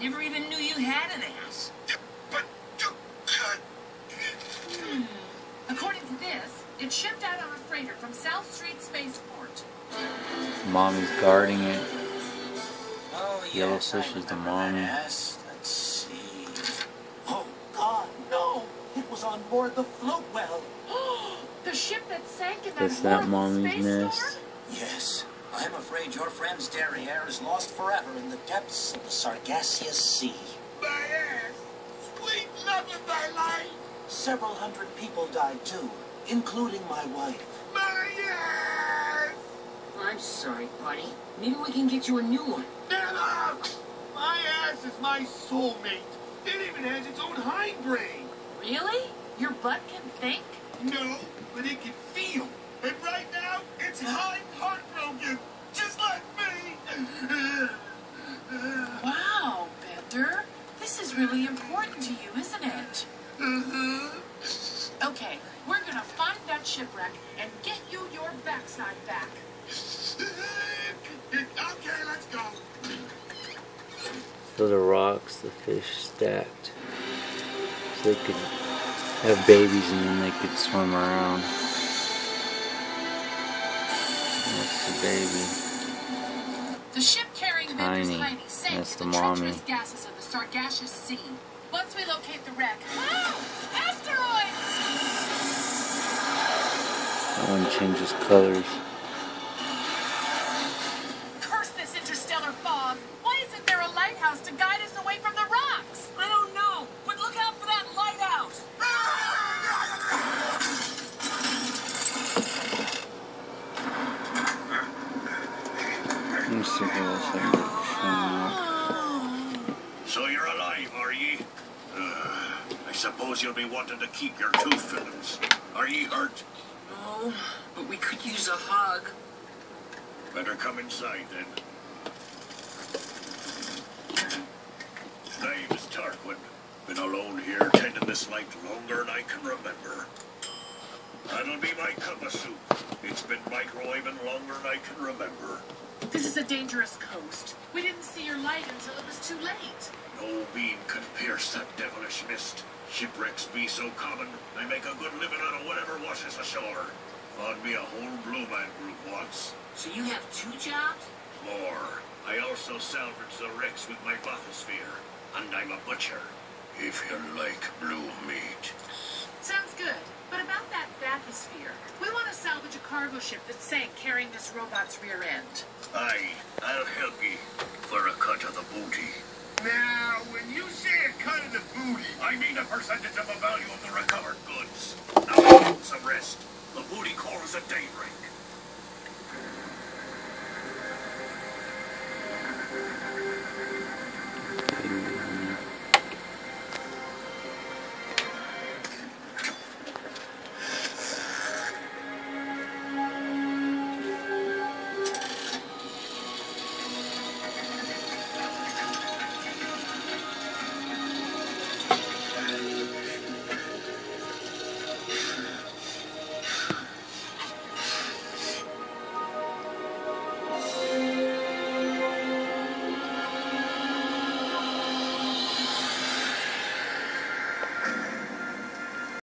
never even knew you had an ass. But you could. Hmm. According to this, it shipped out on a freighter from South Street Spaceport. Mommy's guarding it. Oh, Yeah, yes, so I she's the remember mommy. ass. Let's see. Oh, God, no! It was on board the float well. the ship that sank in that That's that mommy's space nest. storm? Yes, I'm afraid your friend's derriere is lost forever in the depths of the Sargasso Sea. My ass. Sweet love of my life. Several hundred people died too, including my wife. My ass. I'm sorry, buddy. Maybe we can get you a new one. Get up. Uh, my ass is my soulmate. It even has its own hindbrain. Really? Your butt can think? No, but it can feel. And right now, it's hind heartbroken. Just like me. Wow, Bender. This is really important to you, isn't it? Uh-huh. Okay, we're gonna find that shipwreck and get you your backside back. okay, let's go. So the rocks, the fish stacked. So they could have babies and then they could swim around. That's the baby. The ship carrying Bender's Tiny. Heidi sank That's in the the mommy. treacherous gases of the Sargasso Sea. Once we locate the wreck, asteroids! That one changes colors. Curse this interstellar fog! Why isn't there a lighthouse to guide us away from the rocks? I don't know, but look out for that lighthouse. Let me see how else I can up. So you're alive, are ye? Uh, I suppose you'll be wanting to keep your tooth fillings. Are ye hurt? No, but we could use a hug. Better come inside then. Name's Tarquin. Been alone here tending this light longer than I can remember. That'll be my cup of soup. It's been microwaving longer than I can remember. This is a dangerous coast. We didn't see your light until it was too late. No beam can pierce that devilish mist. Shipwrecks be so common, they make a good living out of whatever washes ashore. Found me a whole Blue Man group once. So you have two jobs? More. I also salvage the wrecks with my bathysphere. And I'm a butcher. If you like blue meat. Sounds good. But about that bathysphere, we want to salvage a cargo ship that sank carrying this robot's rear end. Aye, I'll help ye. For a cut of the booty. Now, when you say a cut of the booty, I mean a percentage of the value of the recovered goods.